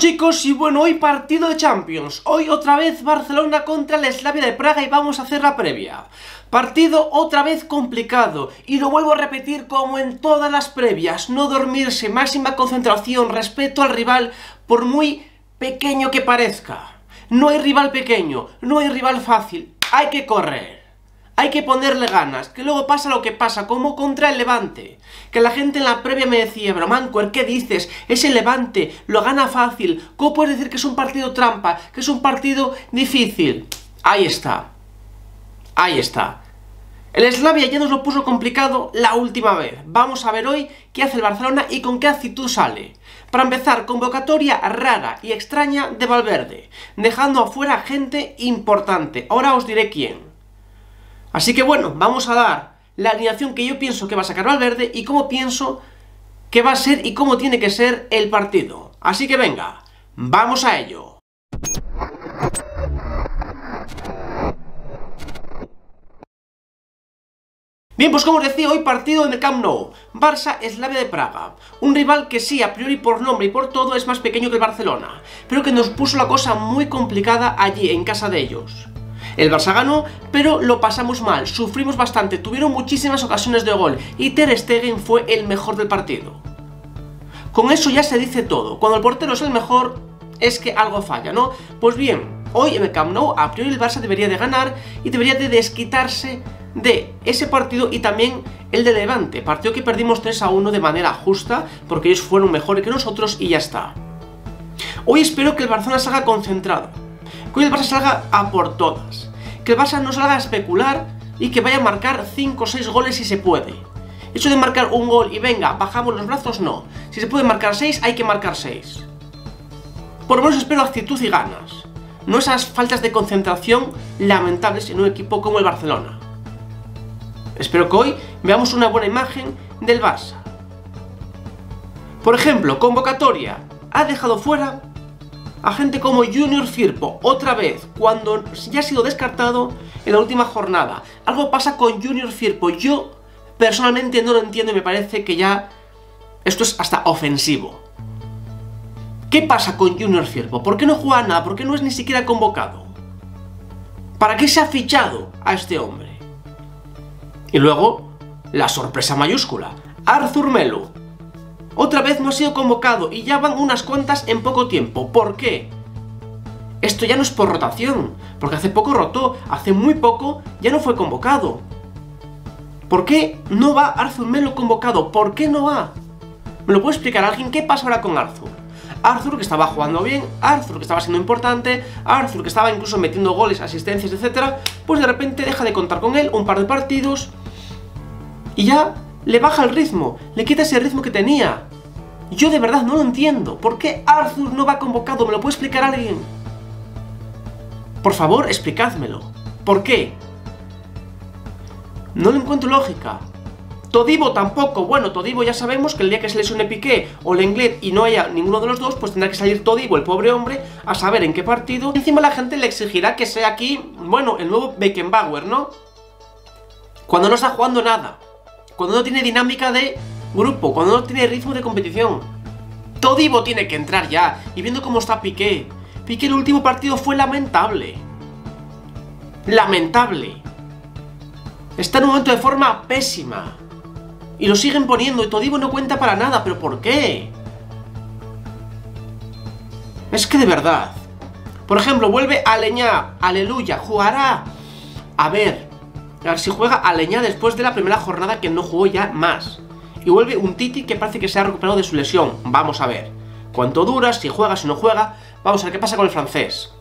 chicos, y bueno, hoy partido de Champions. Hoy otra vez Barcelona contra la Slavia de Praga y vamos a hacer la previa. Partido otra vez complicado, y lo vuelvo a repetir como en todas las previas. No dormirse, máxima concentración, respeto al rival, por muy pequeño que parezca. No hay rival pequeño, no hay rival fácil, hay que correr. Hay que ponerle ganas, que luego pasa lo que pasa, como contra el Levante. Que la gente en la previa me decía, pero Mancuer, ¿qué dices? Es el Levante, lo gana fácil. ¿Cómo puedes decir que es un partido trampa, que es un partido difícil? Ahí está. Ahí está. El Slavia ya nos lo puso complicado la última vez. Vamos a ver hoy qué hace el Barcelona y con qué actitud sale. Para empezar, convocatoria rara y extraña de Valverde, dejando afuera gente importante. Ahora os diré quién. Así que bueno, vamos a dar la alineación que yo pienso que va a sacar Valverde y cómo pienso que va a ser y cómo tiene que ser el partido. Así que venga, vamos a ello. Bien, pues como os decía, hoy partido en el Camp Nou. Barça-Eslavia de Praga. Un rival que sí, a priori por nombre y por todo, es más pequeño que el Barcelona. Pero que nos puso la cosa muy complicada allí, en casa de ellos. El Barça ganó, pero lo pasamos mal, sufrimos bastante, tuvieron muchísimas ocasiones de gol y Ter Stegen fue el mejor del partido. Con eso ya se dice todo, cuando el portero es el mejor es que algo falla, ¿no? Pues bien, hoy en el Camp Nou a priori el Barça debería de ganar y debería de desquitarse de ese partido y también el de Levante, partido que perdimos 3 a 1 de manera justa porque ellos fueron mejores que nosotros y ya está. Hoy espero que el Barcelona salga concentrado, que el Barça salga a por todas. Que el Barça no salga a especular y que vaya a marcar 5 o 6 goles si se puede. Eso de marcar un gol y venga, bajamos los brazos, no. Si se puede marcar 6, hay que marcar 6. Por lo menos espero actitud y ganas. No esas faltas de concentración lamentables en un equipo como el Barcelona. Espero que hoy veamos una buena imagen del Barça. Por ejemplo, convocatoria. Ha dejado fuera a gente como Junior Firpo, otra vez, cuando ya ha sido descartado en la última jornada. Algo pasa con Junior Firpo, yo personalmente no lo entiendo y me parece que ya esto es hasta ofensivo. ¿Qué pasa con Junior Firpo? ¿Por qué no juega nada? ¿Por qué no es ni siquiera convocado? ¿Para qué se ha fichado a este hombre? Y luego, la sorpresa mayúscula. Arthur Melo, otra vez no ha sido convocado y ya van unas cuantas en poco tiempo. ¿Por qué? Esto ya no es por rotación, porque hace poco rotó, hace muy poco ya no fue convocado. ¿Por qué no va Arthur Melo convocado? ¿Por qué no va? ¿Me lo puede explicar alguien qué pasa ahora con Arthur? Arthur que estaba jugando bien, Arthur que estaba siendo importante, Arthur que estaba incluso metiendo goles, asistencias, etc. Pues de repente deja de contar con él un par de partidos y ya le baja el ritmo, le quita ese ritmo que tenía. Yo de verdad no lo entiendo. ¿Por qué Arthur no va convocado? ¿Me lo puede explicar alguien? Por favor, explicádmelo. ¿Por qué? No le encuentro lógica. Todibo tampoco. Bueno, Todibo ya sabemos que el día que se lesione Piqué o Lenglet y no haya ninguno de los dos, pues tendrá que salir Todibo, el pobre hombre, a saber en qué partido. Encima la gente le exigirá que sea aquí, bueno, el nuevo Beckenbauer, ¿no? Cuando no está jugando nada cuando no tiene dinámica de grupo, cuando no tiene ritmo de competición. Todibo tiene que entrar ya, y viendo cómo está Piqué. Piqué el último partido fue lamentable. Lamentable. Está en un momento de forma pésima. Y lo siguen poniendo, y Todibo no cuenta para nada, pero ¿por qué? Es que de verdad. Por ejemplo, vuelve a Leñá, aleluya, jugará. A ver, a ver si juega a Leña después de la primera jornada que no jugó ya más. Y vuelve un Titi que parece que se ha recuperado de su lesión. Vamos a ver. ¿Cuánto dura? Si juega, si no juega. Vamos a ver qué pasa con el francés.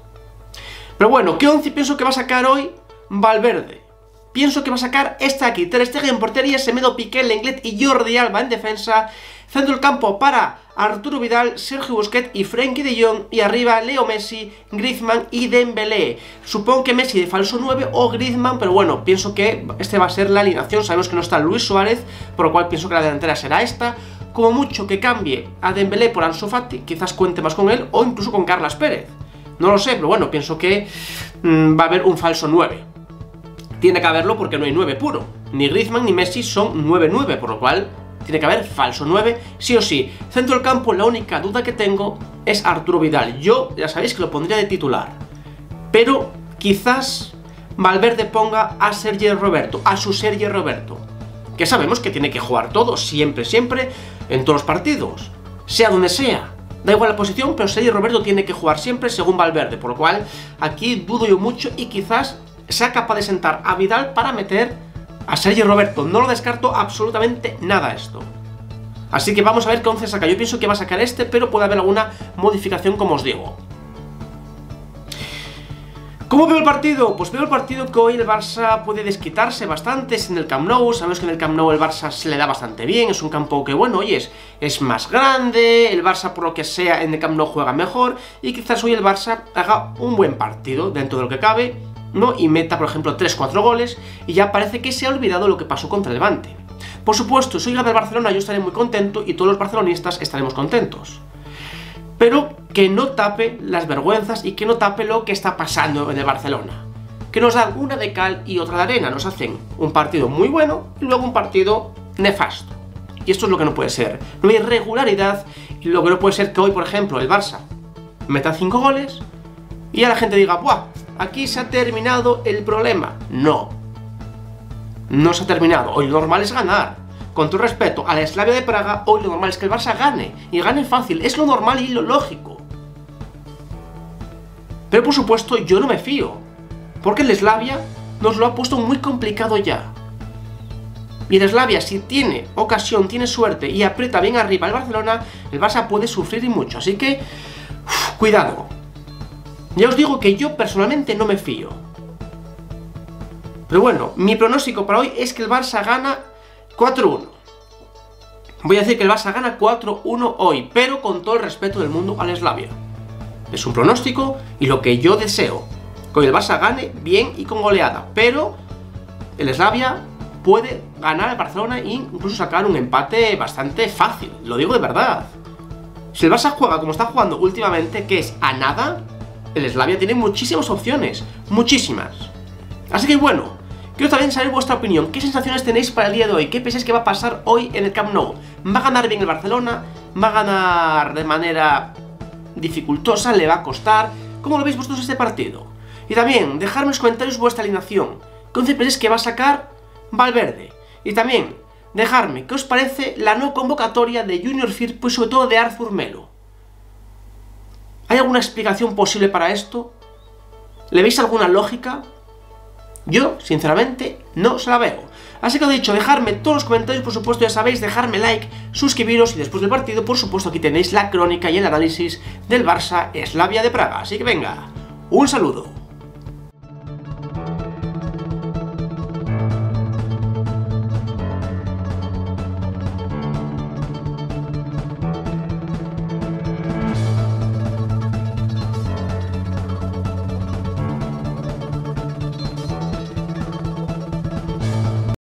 Pero bueno, ¿qué once pienso que va a sacar hoy Valverde? Pienso que va a sacar esta aquí. Ter Stegen en portería, Semedo, Piqué, Lenglet y Jordi Alba en defensa. Centro del campo para Arturo Vidal, Sergio Busquets y Frenkie de Jong. Y arriba Leo Messi, Griezmann y Dembélé. Supongo que Messi de falso 9 o Griezmann, pero bueno, pienso que este va a ser la alineación. Sabemos que no está Luis Suárez, por lo cual pienso que la delantera será esta. Como mucho que cambie a Dembélé por Ansu Fati, quizás cuente más con él o incluso con Carlas Pérez. No lo sé, pero bueno, pienso que mmm, va a haber un falso 9. Tiene que haberlo porque no hay 9 puro. Ni Griezmann ni Messi son 9-9, por lo cual tiene que haber falso 9, sí o sí. Centro del campo, la única duda que tengo es Arturo Vidal. Yo, ya sabéis que lo pondría de titular. Pero quizás Valverde ponga a Sergio Roberto, a su Sergio Roberto. Que sabemos que tiene que jugar todo, siempre, siempre, en todos los partidos. Sea donde sea. Da igual la posición, pero Sergio Roberto tiene que jugar siempre según Valverde. Por lo cual, aquí dudo yo mucho y quizás sea capaz de sentar a Vidal para meter a Sergio Roberto. No lo descarto absolutamente nada esto. Así que vamos a ver qué once saca. Yo pienso que va a sacar este, pero puede haber alguna modificación como os digo. ¿Cómo veo el partido? Pues veo el partido que hoy el Barça puede desquitarse bastante en el Camp Nou, sabemos que en el Camp Nou el Barça se le da bastante bien, es un campo que, bueno, oye, es, es más grande, el Barça por lo que sea en el Camp Nou juega mejor, y quizás hoy el Barça haga un buen partido dentro de lo que cabe, ¿no? Y meta, por ejemplo, 3-4 goles, y ya parece que se ha olvidado lo que pasó contra Levante. Por supuesto, soy del Barcelona yo estaré muy contento y todos los barcelonistas estaremos contentos pero que no tape las vergüenzas y que no tape lo que está pasando en el Barcelona. Que nos dan una de cal y otra de arena, nos hacen un partido muy bueno y luego un partido nefasto. Y esto es lo que no puede ser. No hay regularidad y lo que no puede ser que hoy, por ejemplo, el Barça meta 5 goles y a la gente diga, ¡buah! Aquí se ha terminado el problema. No. No se ha terminado. Hoy lo normal es ganar con todo respeto a la Slavia de Praga, hoy lo normal es que el Barça gane, y gane fácil, es lo normal y lo lógico. Pero por supuesto yo no me fío, porque el Slavia nos lo ha puesto muy complicado ya. Y el Slavia, si tiene ocasión, tiene suerte y aprieta bien arriba el Barcelona, el Barça puede sufrir y mucho. Así que, cuidado. Ya os digo que yo personalmente no me fío. Pero bueno, mi pronóstico para hoy es que el Barça gana 4-1. Voy a decir que el Barça gana 4-1 hoy, pero con todo el respeto del mundo al Slavia. Es un pronóstico y lo que yo deseo. Que el Barça gane bien y con goleada, pero el Slavia puede ganar al Barcelona e incluso sacar un empate bastante fácil. Lo digo de verdad. Si el Barça juega como está jugando últimamente, que es a nada, el Slavia tiene muchísimas opciones. Muchísimas. Así que bueno, Quiero también saber vuestra opinión. ¿Qué sensaciones tenéis para el día de hoy? ¿Qué pensáis que va a pasar hoy en el Camp Nou? ¿Va a ganar bien el Barcelona? ¿Va a ganar de manera dificultosa? ¿Le va a costar? ¿Cómo lo veis vosotros este partido? Y también, dejadme en los comentarios vuestra alineación. ¿Qué once pensáis que va a sacar Valverde? Y también, dejadme, ¿qué os parece la no convocatoria de Junior Firpo y sobre todo de Arthur Melo? ¿Hay alguna explicación posible para esto? ¿Le veis alguna lógica? Yo, sinceramente, no se la veo. Así que os he dicho, dejarme todos los comentarios, por supuesto, ya sabéis, dejarme like, suscribiros y después del partido, por supuesto, aquí tenéis la crónica y el análisis del Barça Eslavia de Praga. Así que venga, un saludo.